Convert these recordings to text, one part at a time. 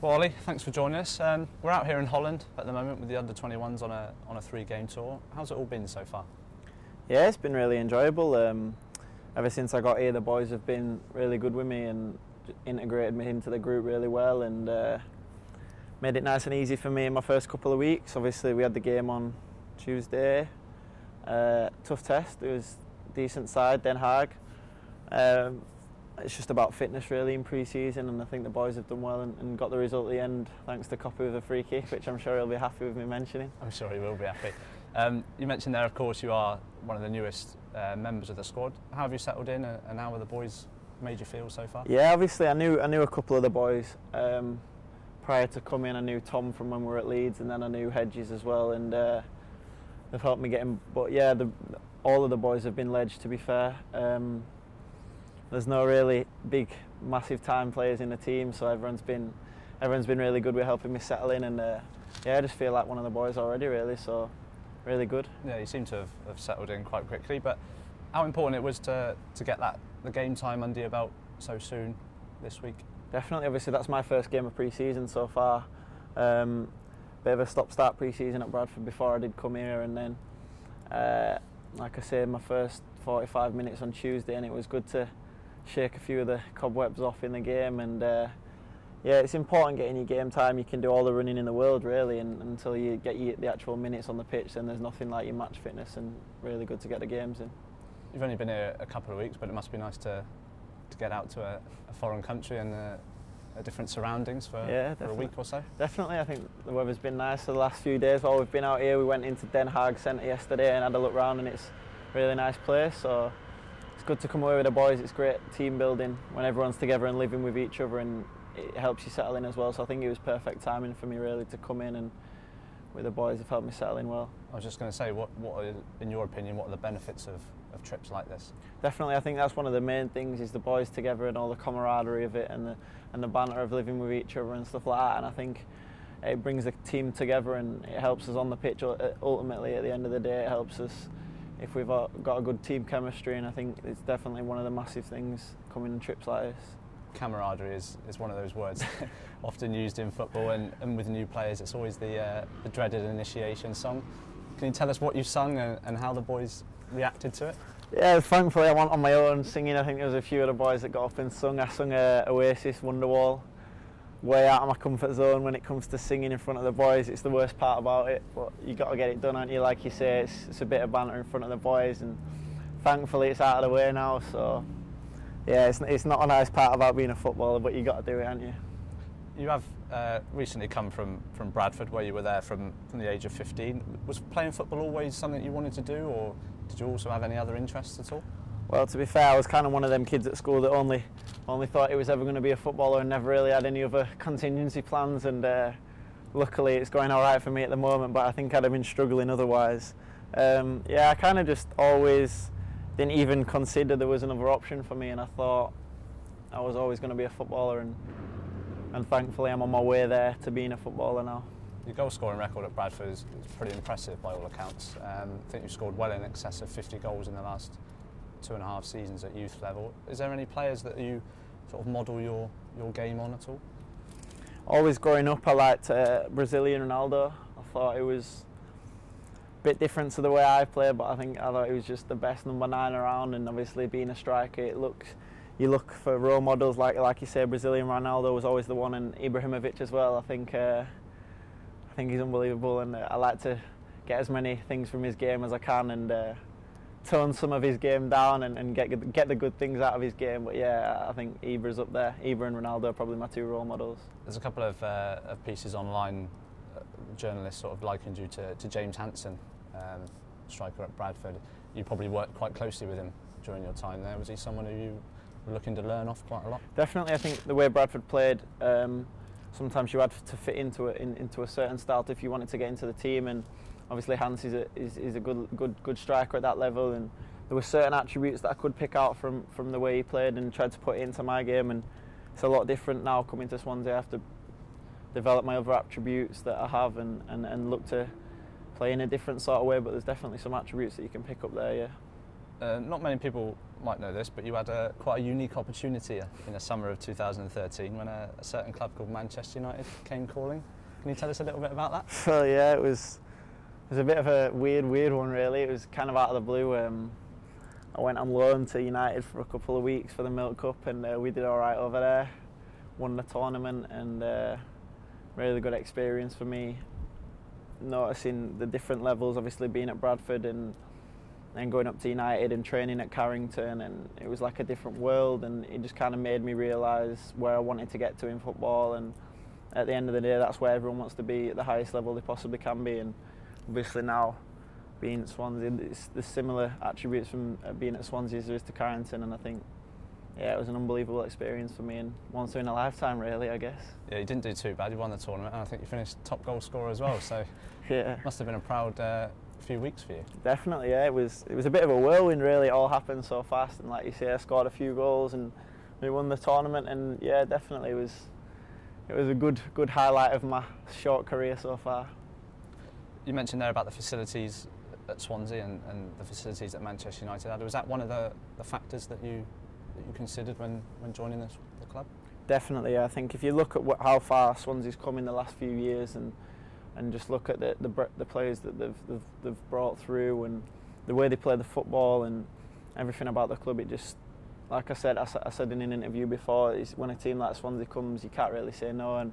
Ollie, thanks for joining us. Um, we're out here in Holland at the moment with the under 21s on a on a three game tour. How's it all been so far? Yeah, it's been really enjoyable. Um, ever since I got here, the boys have been really good with me and integrated me into the group really well and uh, made it nice and easy for me in my first couple of weeks. Obviously, we had the game on Tuesday. Uh, tough test. It was decent side, Den Haag. Um, it's just about fitness really in pre-season and I think the boys have done well and, and got the result at the end thanks to Copy with a free kick which I'm sure he'll be happy with me mentioning. I'm sure he will be happy. Um, you mentioned there of course you are one of the newest uh, members of the squad. How have you settled in uh, and how are the boys made you feel so far? Yeah obviously I knew I knew a couple of the boys um, prior to coming I knew Tom from when we were at Leeds and then I knew Hedges as well and uh, they've helped me get him but yeah the, all of the boys have been ledged to be fair. Um, there's no really big, massive time players in the team, so everyone's been everyone's been really good with helping me settle in, and uh, yeah, I just feel like one of the boys already, really. So really good. Yeah, you seem to have, have settled in quite quickly, but how important it was to to get that the game time under your belt so soon this week. Definitely, obviously that's my first game of pre-season so far. Um, bit of a stop-start pre-season at Bradford before I did come here, and then, uh, like I say, my first 45 minutes on Tuesday, and it was good to shake a few of the cobwebs off in the game and uh, yeah it's important getting your game time you can do all the running in the world really and until you get your, the actual minutes on the pitch then there's nothing like your match fitness and really good to get the games in. You've only been here a couple of weeks but it must be nice to to get out to a, a foreign country and uh, different surroundings for, yeah, for a week or so? Definitely, I think the weather's been nice for the last few days while we've been out here. We went into Den Haag Centre yesterday and had a look around and it's a really nice place so good to come away with the boys. It's great team building when everyone's together and living with each other, and it helps you settle in as well. So I think it was perfect timing for me really to come in and with the boys have helped me settle in well. I was just going to say, what, what are, in your opinion, what are the benefits of, of trips like this? Definitely, I think that's one of the main things is the boys together and all the camaraderie of it and the and the banter of living with each other and stuff like that. And I think it brings the team together and it helps us on the pitch. Uh, ultimately, at the end of the day, it helps us if we've got a good team chemistry, and I think it's definitely one of the massive things coming in trips like this. Camaraderie is, is one of those words often used in football, and, and with new players, it's always the, uh, the dreaded initiation song. Can you tell us what you sung and, and how the boys reacted to it? Yeah, thankfully I went on my own singing. I think there was a few of the boys that got up and sung. I sung uh, Oasis, Wonderwall way out of my comfort zone when it comes to singing in front of the boys. It's the worst part about it, but you got to get it done, aren't you? Like you say, it's, it's a bit of banter in front of the boys, and thankfully it's out of the way now. So yeah, it's, it's not a nice part about being a footballer, but you got to do it, aren't you? You have uh, recently come from, from Bradford, where you were there from, from the age of 15. Was playing football always something you wanted to do, or did you also have any other interests at all? Well, to be fair, I was kind of one of them kids at school that only only thought he was ever going to be a footballer and never really had any other contingency plans. And uh, luckily, it's going all right for me at the moment. But I think I'd have been struggling otherwise. Um, yeah, I kind of just always didn't even consider there was another option for me, and I thought I was always going to be a footballer. And and thankfully, I'm on my way there to being a footballer now. Your goal scoring record at Bradford is, is pretty impressive by all accounts. Um, I think you've scored well in excess of 50 goals in the last two and a half seasons at youth level. Is there any players that you sort of model your, your game on at all? Always growing up, I liked uh, Brazilian Ronaldo. I thought it was a bit different to the way I play, but I think I thought he was just the best number nine around. And obviously, being a striker, it looks you look for role models like like you say, Brazilian Ronaldo was always the one, and Ibrahimovic as well. I think uh, I think he's unbelievable, and uh, I like to get as many things from his game as I can, and uh, tone some of his game down and, and get get the good things out of his game. But yeah, I think Ibra's up there. Ibra and Ronaldo are probably my two role models. There's a couple of, uh, of pieces online. Uh, journalists sort of likened you to, to James Hanson, um, striker at Bradford. You probably worked quite closely with him during your time there. Was he someone who you were looking to learn off quite a lot? Definitely. I think the way Bradford played. Um, sometimes you had to fit into it in, into a certain style if you wanted to get into the team and obviously Hans is a, is, is a good, good, good striker at that level, and there were certain attributes that I could pick out from, from the way he played and tried to put into my game. And it's a lot different now coming to Swansea. I have to develop my other attributes that I have and, and, and look to play in a different sort of way. But there's definitely some attributes that you can pick up there. Yeah. Uh, not many people might know this, but you had a, quite a unique opportunity in the summer of 2013 when a, a, certain club called Manchester United came calling. Can you tell us a little bit about that? So yeah, it was it was a bit of a weird, weird one really. It was kind of out of the blue. Um, I went on loan to United for a couple of weeks for the Milk Cup, and uh, we did all right over there. Won the tournament, and uh, really good experience for me. Noticing the different levels, obviously being at Bradford and then going up to United and training at Carrington, and it was like a different world, and it just kind of made me realise where I wanted to get to in football. And at the end of the day, that's where everyone wants to be at the highest level they possibly can be. And obviously now, being at Swansea, it's the similar attributes from uh, being at Swansea as there is to Carrington, and I think. Yeah, it was an unbelievable experience for me and once in a lifetime, really, I guess. Yeah, you didn't do too bad. You won the tournament, and I think you finished top goal scorer as well. So, yeah, must have been a proud uh, few weeks for you. Definitely, yeah. It was it was a bit of a whirlwind, really. It all happened so fast, and like you say, I scored a few goals and we won the tournament. And yeah, definitely, it was it was a good good highlight of my short career so far. You mentioned there about the facilities at Swansea and, and the facilities at Manchester United had. Was that one of the, the factors that you that you considered when, when joining the, the club? Definitely. I think if you look at what, how far Swansea's come in the last few years and and just look at the the, the players that they've, they've, they've brought through and the way they play the football and everything about the club. It just, like I said, I, I said in an interview before, when a team like Swansea comes, you can't really say no. And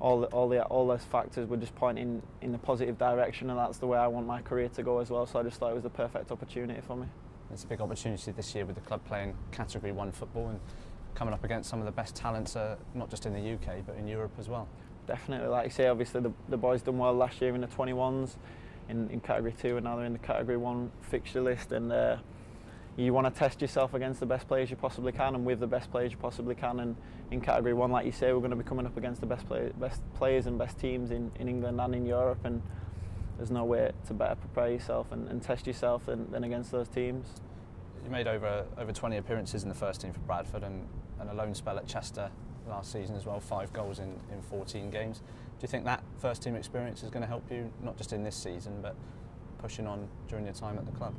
all the, all the all those factors were just pointing in the positive direction, and that's the way I want my career to go as well. So I just thought it was the perfect opportunity for me. It's a big opportunity this year with the club playing Category One football and coming up against some of the best talents, uh, not just in the UK but in Europe as well definitely. Like you say, obviously the, the boys done well last year in the 21s in, in Category 2 and now they're in the Category 1 fixture list and uh, you want to test yourself against the best players you possibly can and with the best players you possibly can and in Category 1, like you say, we're going to be coming up against the best, play, best players and best teams in, in England and in Europe and there's no way to better prepare yourself and, and test yourself than, than against those teams. You made over over 20 appearances in the first team for Bradford and, and a loan spell at Chester last season as well, five goals in, in 14 games. Do you think that first team experience is going to help you, not just in this season, but pushing on during your time at the club?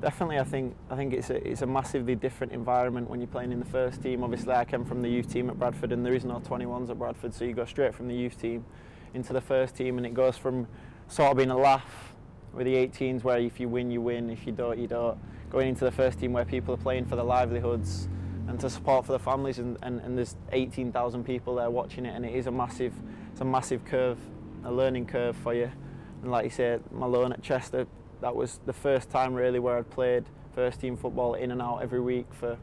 Definitely, I think I think it's a it's a massively different environment when you're playing in the first team. Obviously, I came from the youth team at Bradford, and there is no 21s at Bradford, so you go straight from the youth team into the first team, and it goes from sort of being a laugh with the 18s, where if you win, you win, if you don't, you don't. Going into the first team where people are playing for their livelihoods, and to support for the families and, and, and there's 18,000 people there watching it and it is a massive it's a massive curve a learning curve for you and like you said my loan at Chester that was the first time really where I'd played first team football in and out every week for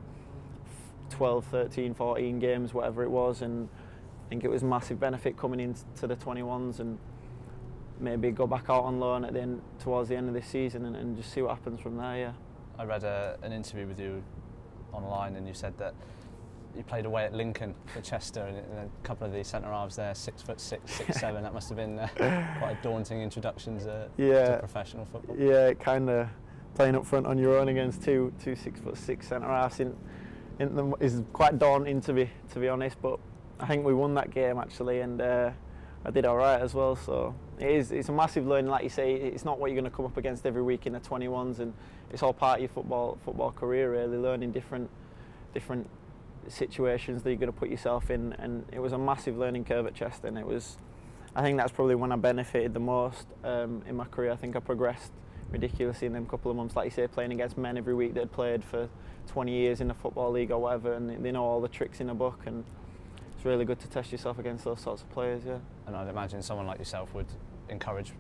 12, 13, 14 games, whatever it was. And I think it was massive benefit coming into the 21s and maybe go back out on loan at the end, towards the end of this season and, and just see what happens from there, yeah. I read a, an interview with you online and you said that you played away at Lincoln for Chester, and, a couple of the centre halves there, six foot six, six seven. That must have been uh, quite a daunting introduction to, yeah. to professional football. Yeah, kind of playing up front on your own against two two six foot six centre halves in, in the, is quite daunting to be to be honest. But I think we won that game actually, and uh, I did all right as well. So it is it's a massive learning, like you say. It's not what you're going to come up against every week in the 21s, and it's all part of your football football career really, learning different different situations that you're going to put yourself in. And it was a massive learning curve at Chester, it was. I think that's probably when I benefited the most um, in my career. I think I progressed ridiculously in them couple of months, like you say, playing against men every week that had played for 20 years in the football league or whatever, and they know all the tricks in the book. And it's really good to test yourself against those sorts of players. Yeah. And I'd imagine someone like yourself would encourage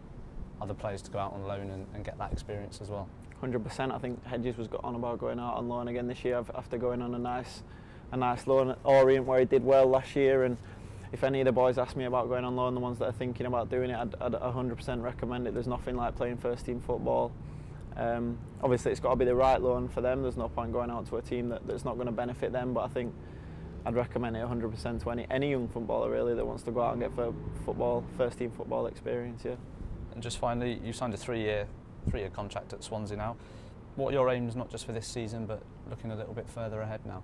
other players to go out on loan and, and get that experience as well. 100%. I think Hedges was got on about going out on loan again this year after going on a nice, a nice loan at Orient where he did well last year. And if any of the boys ask me about going on loan, the ones that are thinking about doing it, I'd, I'd 100% recommend it. There's nothing like playing first team football. Um, obviously, it's got to be the right loan for them. There's no point going out to a team that, that's not going to benefit them. But I think I'd recommend it 100% to any any young footballer really that wants to go out and get for football first team football experience. Yeah. And just finally, you signed a three-year three-year contract at Swansea now. What are your aims, not just for this season, but looking a little bit further ahead now?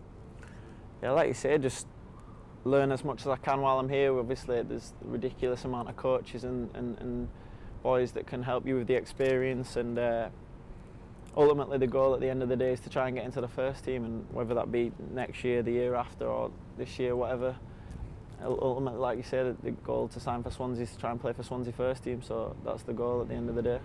Yeah, like you say, just learn as much as I can while I'm here. Obviously, there's a ridiculous amount of coaches and, and, and boys that can help you with the experience and. Uh, ultimately the goal at the end of the day is to try and get into the first team, and whether that be next year, the year after, or this year, whatever. Ultimately, like you said, the goal to sign for Swansea is to try and play for Swansea first team. So that's the goal at the end of the day.